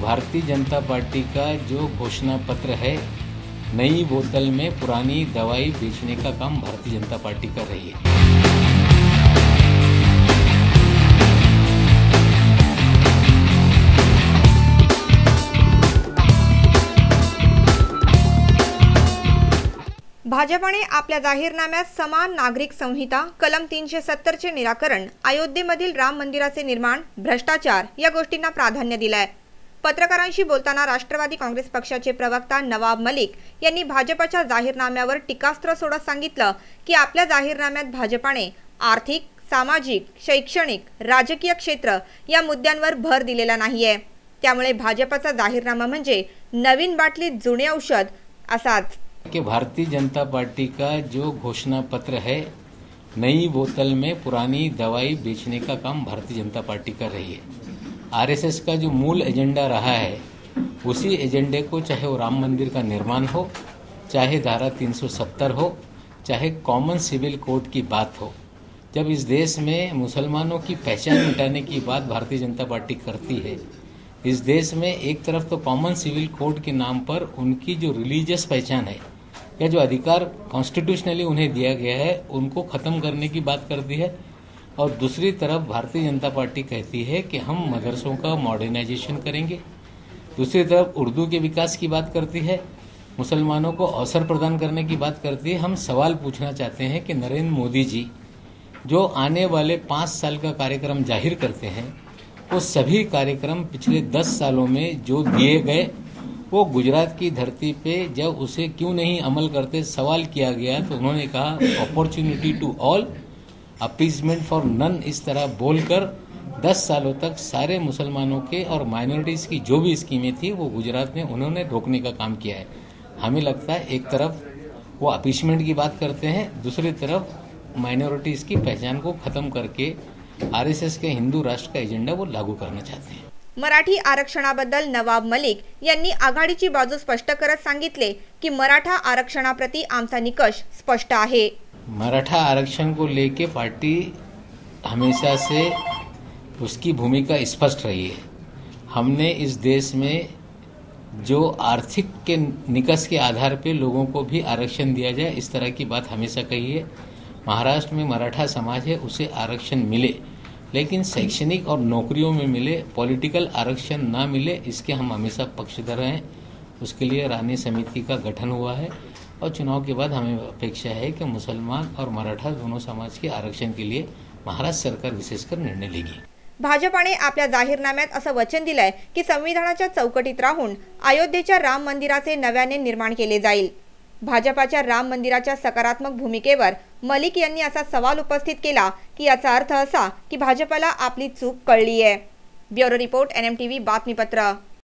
Bharatiya Janata party का जो घोषणा पत्र है, नई बोतल में पुरानी दवाई बेचने का काम भारतीय जनता पार्टी कर रही है। भाजपाने आपल्या जाहीरनाम्यात समान नागरिक संहिता, कलम तीनशे सत्तरचे निराकरण, अयोध्येमधील राम मंदिराचे निर्माण, भ्रष्टाचार या गोष्टींना प्राधान्य दिलंय. पत्रकारांशी बोलताना राष्ट्रवादी काँग्रेस पक्षाचे प्रवक्ता नवाब मलिक यांनी भाजपाच्या जाहीरनाम्यावर टीकास्त्र सोडत सांगितलं की आपल्या जाहीरनाम्यात भाजपाने आर्थिक सामाजिक शैक्षणिक राजकीय क्षेत्र या मुद्द्यांवर भर दिलेला नाहीये. त्यामुळे भाजपाचा जाहीरनामा म्हणजे नवीन बाटलीत जुने औषध असाच. कि भारतीय जनता पार्टी का जो घोषणा पत्र है नई बोतल में पुरानी दवाई बेचने का काम भारतीय जनता पार्टी कर रही है. आरएसएस का जो मूल एजेंडा रहा है, उसी एजेंडे को चाहे वो राम मंदिर का निर्माण हो, चाहे धारा 370 हो, चाहे कॉमन सिविल कोड की बात हो, जब इस देश में मुसलमानों की पहचान मिटाने की बात भारतीय जनता पार्टी करती है, इस देश में एक तरफ़ तो कॉमन सिविल कोड के नाम पर उनकी जो रिलीजियस पहचान है, या जो अधिकार कॉन्स्टिट्यूशनली उन्हें दिया गया है, उनको खत्म करने की बात करती है और दूसरी तरफ़ भारतीय जनता पार्टी कहती है कि हम मदरसों का मॉडर्नाइजेशन करेंगे। दूसरी तरफ़ उर्दू के विकास की बात करती है, मुसलमानों को अवसर प्रदान करने की बात करती है। हम सवाल पूछना चाहते हैं कि नरेंद्र मोदी जी, जो आने वाले पाँच साल का कार्यक्रम ज़ाहिर करते हैं, वो सभी कार्यक्रम पिछले दस सालों में जो दिए गए, वो गुजरात की धरती पे जब उसे क्यों नहीं अमल करते सवाल किया गया तो उन्होंने कहा opportunity to all appeasement for none इस तरह बोलकर दस सालों तक सारे मुसलमानों के और माइनॉरिटीज़ की जो भी स्कीमें थी, वो गुजरात में उन्होंने रोकने का काम किया है। हमें लगता है एक तरफ़ वो अपीसमेंट की बात करते हैं, दूसरी तरफ़ माइनॉरिटीज़ की पहचान को खत्म करके आरएसएस के हिंदू राष्ट्र का एजेंडा वो लागू करना चाहते हैं। मराठी आरक्षणाबद्दल नवाब मलिक यांनी आघाडीची बाजू स्पष्ट करत सांगितले की मराठा आरक्षणाप्रती आमचा निकष स्पष्ट आहे. मराठा आरक्षण को लेके पार्टी हमेशा से उसकी भूमिका स्पष्ट रही है। हमने इस देश में जो आर्थिक के निकस के आधार पे लोगों को भी आरक्षण दिया जाए, इस तरह की बात हमेशा कही है। महाराष्ट्र में मराठा समाज है, उसे आरक्षण मिले, लेकिन शैक्षणिक और नौकरियों में मिले, पॉलिटिकल आरक्षण ना मिले, इसके हम हमेशा पक्षधर हैं। उसके लिए रानी समिति का गठन हुआ है। और चुनाव के बाद हमें अपेक्षा है कि मुसलमान और मराठा दोनों समाज के आरक्षण के लिए महाराष्ट्र सरकार विशेषकर निर्णय लेगी। भाजपाने आपल्या जाहीरनाम्यात असं वचन दिलंय की संविधानाच्या चौकटीत राहून अयोध्येच्या राम मंदिराचे नव्याने निर्माण केले जाईल. भाजपाच्या राम मंदिराच्या सकारात्मक भूमिकेवर मलिक यांनी असा सवाल उपस्थित केला की याचा अर्थ असा की भाजपाला आपली चूक कळली आहे bureau report N M T V बातमीपत्र.